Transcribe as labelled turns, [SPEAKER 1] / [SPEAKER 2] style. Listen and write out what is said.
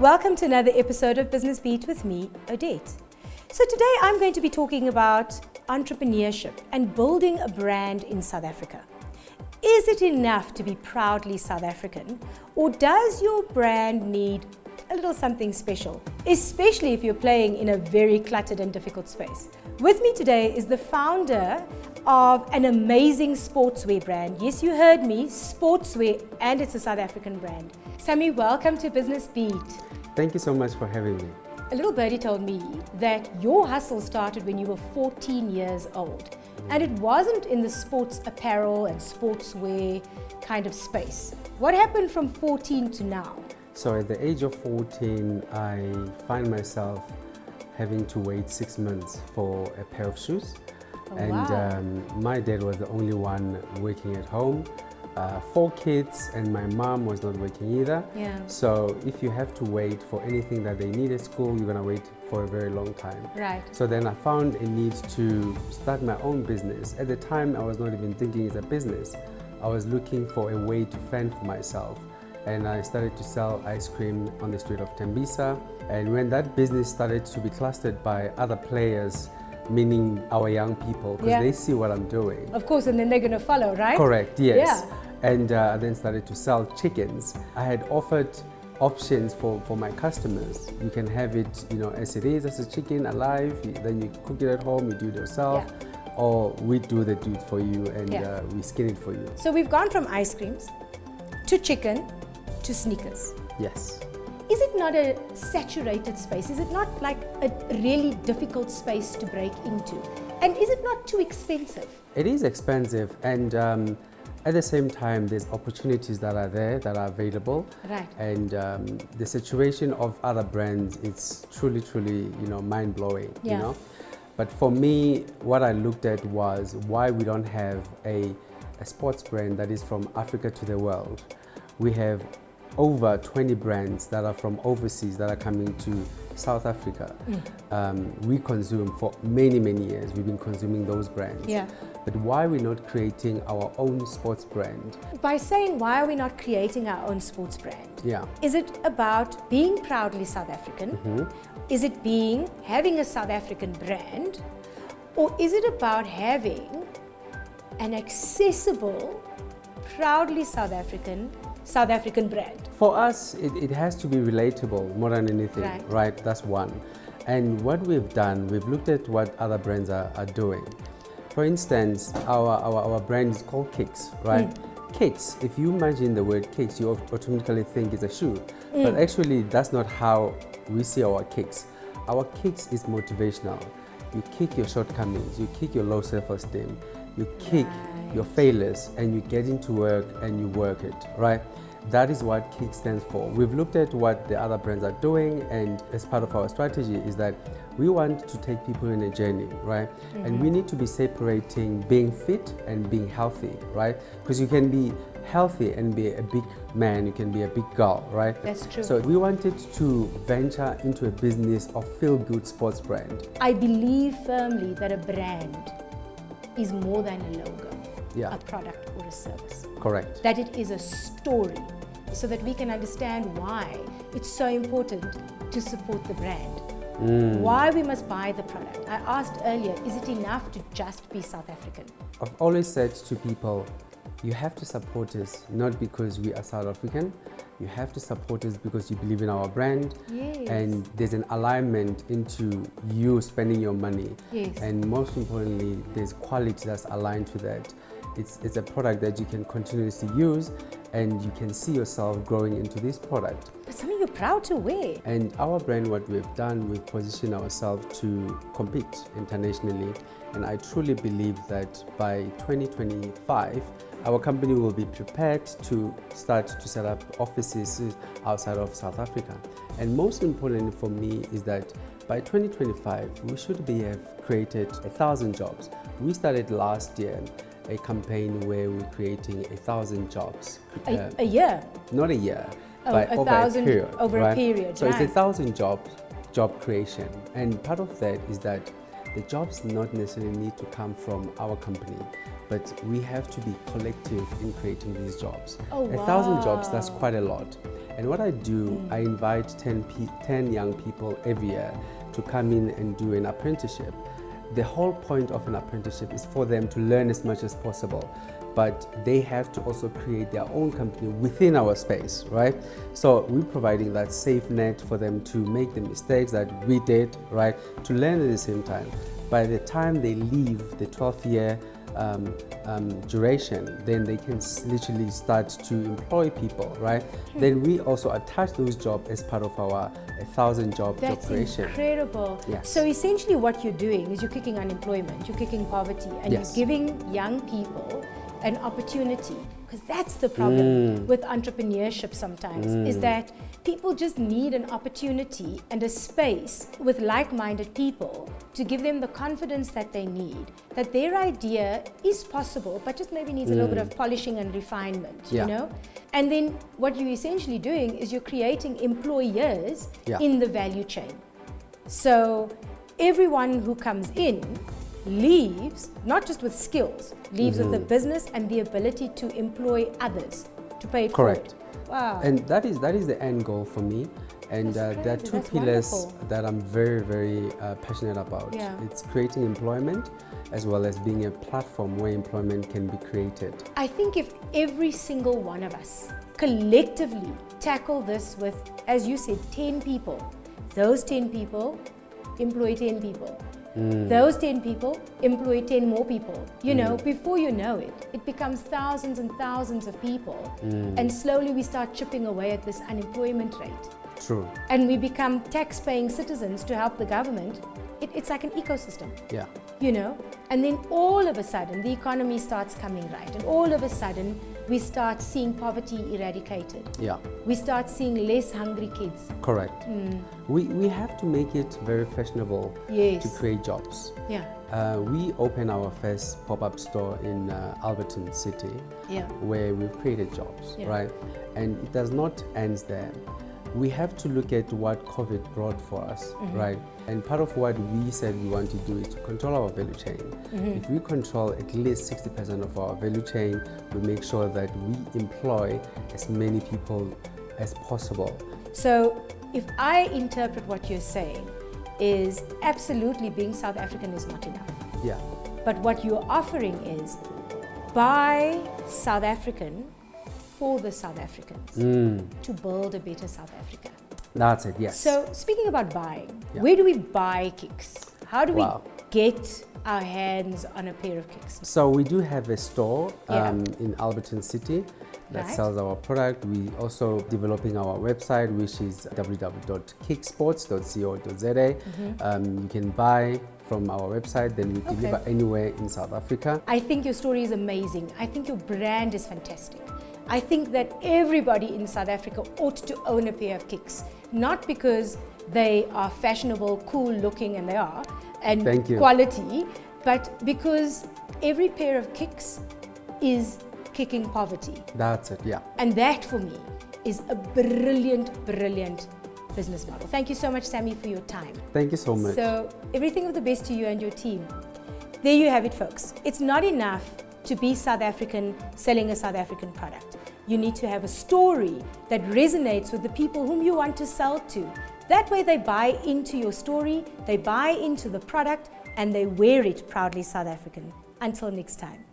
[SPEAKER 1] Welcome to another episode of Business Beat with me, Odette. So, today I'm going to be talking about entrepreneurship and building a brand in South Africa. Is it enough to be proudly South African, or does your brand need a little something special, especially if you're playing in a very cluttered and difficult space? With me today is the founder of an amazing sportswear brand. Yes, you heard me, sportswear, and it's a South African brand. Sammy, welcome to Business Beat.
[SPEAKER 2] Thank you so much for having me.
[SPEAKER 1] A little birdie told me that your hustle started when you were 14 years old. And it wasn't in the sports apparel and sportswear kind of space. What happened from 14 to now?
[SPEAKER 2] So at the age of 14, I find myself having to wait six months for a pair of shoes.
[SPEAKER 1] Oh,
[SPEAKER 2] and
[SPEAKER 1] wow.
[SPEAKER 2] um, my dad was the only one working at home. Uh, four kids, and my mom was not working either.
[SPEAKER 1] Yeah.
[SPEAKER 2] So if you have to wait for anything that they need at school, you're gonna wait for a very long time.
[SPEAKER 1] Right.
[SPEAKER 2] So then I found a need to start my own business. At the time, I was not even thinking it's a business. I was looking for a way to fend for myself. And I started to sell ice cream on the street of Tembisa. And when that business started to be clustered by other players, meaning our young people, because
[SPEAKER 1] Yeah.
[SPEAKER 2] they see what I'm doing.
[SPEAKER 1] Of course, and then they're going to follow, right?
[SPEAKER 2] Correct, yes.
[SPEAKER 1] Yeah.
[SPEAKER 2] And uh, I then started to sell chickens. I had offered options for, for my customers. You can have it, you know, as it is, as a chicken alive. Then you cook it at home, you do it yourself, or we do the do it for you and
[SPEAKER 1] Yeah.
[SPEAKER 2] uh, we skin it for you.
[SPEAKER 1] So we've gone from ice creams to chicken to sneakers.
[SPEAKER 2] Yes.
[SPEAKER 1] Is it not a saturated space? Is it not like a really difficult space to break into? And is it not too expensive?
[SPEAKER 2] It is expensive, and um, at the same time, there's opportunities that are there that are available.
[SPEAKER 1] Right.
[SPEAKER 2] And um, the situation of other brands, it's truly, truly, you know, mind blowing.
[SPEAKER 1] Yeah.
[SPEAKER 2] You know. But for me, what I looked at was why we don't have a, a sports brand that is from Africa to the world. We have over 20 brands that are from overseas that are coming to South Africa.
[SPEAKER 1] Mm.
[SPEAKER 2] Um, we consume for many, many years. We've been consuming those brands.
[SPEAKER 1] Yeah.
[SPEAKER 2] But why are we not creating our own sports brand?
[SPEAKER 1] By saying, why are we not creating our own sports brand?
[SPEAKER 2] Yeah.
[SPEAKER 1] Is it about being proudly South African? Is it being having a South African brand? Or is it about having an accessible, proudly South African, South African brand?
[SPEAKER 2] For us, it, it has to be relatable more than anything,
[SPEAKER 1] Right.
[SPEAKER 2] right? That's one. And what we've done, we've looked at what other brands are, are doing. For instance, our, our, our brand is called Kicks, right? Hmm. Kicks, if you imagine the word kicks, you automatically think it's a shoe. Hmm. But actually, that's not how we see our kicks. Our kicks is motivational. You kick your shortcomings, you kick your low self esteem, you kick your failures, and you get into work and you work it, right? That is what KICK stands for. We've looked at what the other brands are doing, and as part of our strategy, is that we want to take people in a journey, right? And we mm-hmm. need to be separating being fit and being healthy, right? Because you can be healthy and be a big man, you can be a big girl, right?
[SPEAKER 1] That's true.
[SPEAKER 2] So we wanted to venture into a business of feel good sports brand.
[SPEAKER 1] I believe firmly that a brand is more than a logo,
[SPEAKER 2] Yeah.
[SPEAKER 1] a product or a service.
[SPEAKER 2] Correct.
[SPEAKER 1] That it is a story so that we can understand why it's so important to support the brand. Mm. Why we must buy the product. I asked earlier, is it enough to just be South African?
[SPEAKER 2] I've always said to people, you have to support us not because we are South African, you have to support us because you believe in our brand
[SPEAKER 1] Yes.
[SPEAKER 2] and there's an alignment into you spending your money.
[SPEAKER 1] Yes.
[SPEAKER 2] And most importantly, there's quality that's aligned to that. It's, it's a product that you can continuously use and you can see yourself growing into this product.
[SPEAKER 1] But something you're proud to wear.
[SPEAKER 2] And our brand, what we've done, we've positioned ourselves to compete internationally. And I truly believe that by 2025, our company will be prepared to start to set up offices outside of South Africa. And most importantly for me is that by 2025, we should be have created a thousand jobs. We started last year a campaign where we're creating a thousand jobs.
[SPEAKER 1] A,
[SPEAKER 2] uh,
[SPEAKER 1] a year.
[SPEAKER 2] not a year,
[SPEAKER 1] Oh,
[SPEAKER 2] but
[SPEAKER 1] a
[SPEAKER 2] over
[SPEAKER 1] thousand-
[SPEAKER 2] a period.
[SPEAKER 1] over a period,
[SPEAKER 2] So it's a thousand jobs, job creation, and part of that is that the jobs not necessarily need to come from our company, but we have to be collective in creating these jobs.
[SPEAKER 1] Oh,
[SPEAKER 2] a thousand jobs, that's quite a lot. And what I do, mm. I invite 10, pe- 10 young people every year to come in and do an apprenticeship. The whole point of an apprenticeship is for them to learn as much as possible, but they have to also create their own company within our space, right? So we're providing that safe net for them to make the mistakes that we did, right? To learn at the same time. By the time they leave the 12th year um, um, duration, then they can literally start to employ people, right?
[SPEAKER 1] Hmm.
[SPEAKER 2] Then we also attach those jobs as part of our thousand job job
[SPEAKER 1] That's
[SPEAKER 2] creation.
[SPEAKER 1] incredible.
[SPEAKER 2] Yes.
[SPEAKER 1] So essentially, what you're doing is you're kicking unemployment, you're kicking poverty, and
[SPEAKER 2] Yes.
[SPEAKER 1] you're giving young people an opportunity. Because that's the problem
[SPEAKER 2] Mm.
[SPEAKER 1] with entrepreneurship sometimes, is that people just need an opportunity and a space with like minded people to give them the confidence that they need, that their idea is possible, but just maybe needs a little bit of polishing and refinement,
[SPEAKER 2] Mm. Yeah.
[SPEAKER 1] you know? And then what you're essentially doing is you're creating employers
[SPEAKER 2] Yeah.
[SPEAKER 1] in the value chain. So everyone who comes in leaves not just with skills, leaves with the
[SPEAKER 2] Mm-hmm.
[SPEAKER 1] business and the ability to employ others to pay it
[SPEAKER 2] Correct.
[SPEAKER 1] forward. Wow.
[SPEAKER 2] And that is that is the end goal for me. And uh, there are two
[SPEAKER 1] That's
[SPEAKER 2] pillars
[SPEAKER 1] wonderful.
[SPEAKER 2] that I'm very, very uh, passionate about.
[SPEAKER 1] Yeah.
[SPEAKER 2] It's creating employment as well as being a platform where employment can be created.
[SPEAKER 1] I think if every single one of us collectively tackle this with, as you said, 10 people, those 10 people employ 10 people.
[SPEAKER 2] Mm.
[SPEAKER 1] Those 10 people employ 10 more people. You know, before you know it, it becomes thousands and thousands of people.
[SPEAKER 2] Mm.
[SPEAKER 1] And slowly we start chipping away at this unemployment rate.
[SPEAKER 2] True.
[SPEAKER 1] And we become tax paying citizens to help the government. It, it's like an ecosystem
[SPEAKER 2] Yeah.
[SPEAKER 1] you know and then all of a sudden the economy starts coming right and all of a sudden we start seeing poverty eradicated
[SPEAKER 2] Yeah.
[SPEAKER 1] we start seeing less hungry kids
[SPEAKER 2] Correct.
[SPEAKER 1] Hmm.
[SPEAKER 2] We, we have to make it very fashionable
[SPEAKER 1] yes
[SPEAKER 2] to create jobs.
[SPEAKER 1] yeah
[SPEAKER 2] Uh, we opened our first pop-up store in uh, Alberton City
[SPEAKER 1] yeah
[SPEAKER 2] where we've created jobs,
[SPEAKER 1] Yeah.
[SPEAKER 2] right? And it does not end there. We have to look at what COVID brought for us,
[SPEAKER 1] Mm-hmm.
[SPEAKER 2] right? And part of what we said we want to do is to control our value chain.
[SPEAKER 1] Mm-hmm.
[SPEAKER 2] If we control at least 60% of our value chain, we make sure that we employ as many people as possible.
[SPEAKER 1] so if i interpret what you're saying is absolutely being south african is not enough
[SPEAKER 2] Yeah,
[SPEAKER 1] but what you're offering is buy south african for the south africans
[SPEAKER 2] Mm,
[SPEAKER 1] to build a better south africa
[SPEAKER 2] that's it, yes.
[SPEAKER 1] So, speaking about buying,
[SPEAKER 2] Yeah.
[SPEAKER 1] where do we buy kicks? How do
[SPEAKER 2] Wow.
[SPEAKER 1] we get our hands on a pair of kicks?
[SPEAKER 2] So we do have a store
[SPEAKER 1] Yeah.
[SPEAKER 2] um, in Alberton City that
[SPEAKER 1] Right.
[SPEAKER 2] sells our product. We also developing our website, which is www.kicksports.co.za. Um, you can buy from our website. Then we.
[SPEAKER 1] Okay.
[SPEAKER 2] deliver anywhere in South Africa.
[SPEAKER 1] I think your story is amazing. I think your brand is fantastic. I think that everybody in South Africa ought to own a pair of kicks, not because they are fashionable, cool looking, and they are, and
[SPEAKER 2] Thank you.
[SPEAKER 1] quality, but because every pair of kicks is kicking poverty.
[SPEAKER 2] That's it. Yeah.
[SPEAKER 1] And that for me is a brilliant, brilliant business model. Thank you so much, Sammy, for your time.
[SPEAKER 2] Thank you so much.
[SPEAKER 1] So, everything of the best to you and your team. There you have it, folks. It's not enough to be South African selling a South African product. You need to have a story that resonates with the people whom you want to sell to. That way, they buy into your story, they buy into the product, and they wear it proudly South African. Until next time.